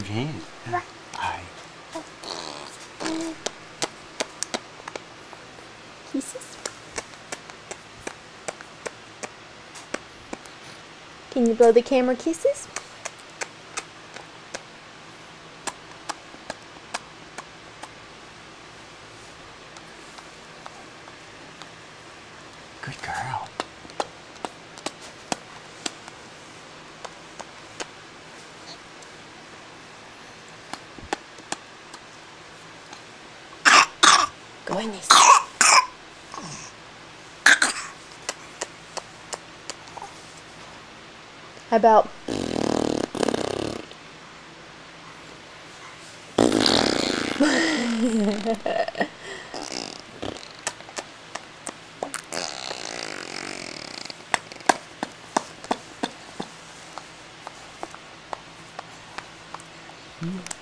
move your hand. Hi. Kisses. Can you blow the camera kisses? Good girl. Goodness. How about Mm.